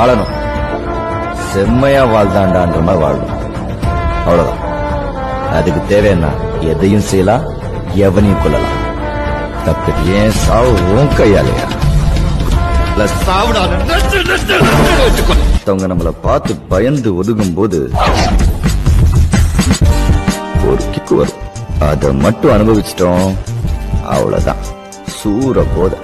வாழணும். செம்மையா வாழ்தாண்டான்ற மாதிரி வாழணும். அவ்வளவுதான். அதுக்கு தேவைன்னா எதையும் செய்யலாம் எவனையும் கொள்ளலாம் தப்பு ஏன் சாவு உன் கையாலையா? இல்ல சாவுடா. மத்தவங்க பார்த்து பயந்து ஒதுங்கும் போது ஒரு கிக்கு வரும். அதை மட்டும் அனுபவிச்சிட்டோம். அவ்வளவுதான். சூற போத